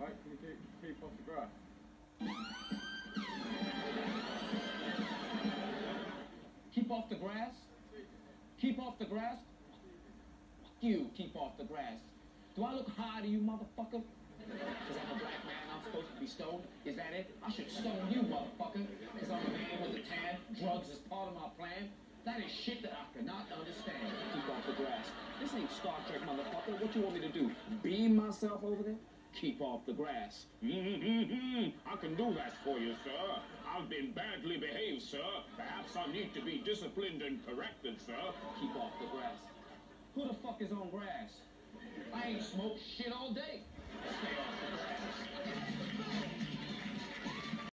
Bruh. Keep off the grass? Keep off the grass? Fuck you, keep off the grass. Do I look high to you, motherfucker? Because I'm a black man, I'm supposed to be stoned? Is that it? I should stone you, motherfucker. Because I'm a man with a tan. Drugs is part of my plan. That is shit that I cannot understand. Keep off the grass. This ain't Star Trek, motherfucker. What you want me to do? Beam myself over there? Keep off the grass. Mm-hmm. I can do that for you, sir. I've been badly behaved, sir. Perhaps I need to be disciplined and corrected, sir. Keep off the grass. Who the fuck is on grass? I ain't smoked shit all day.